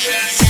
Yes.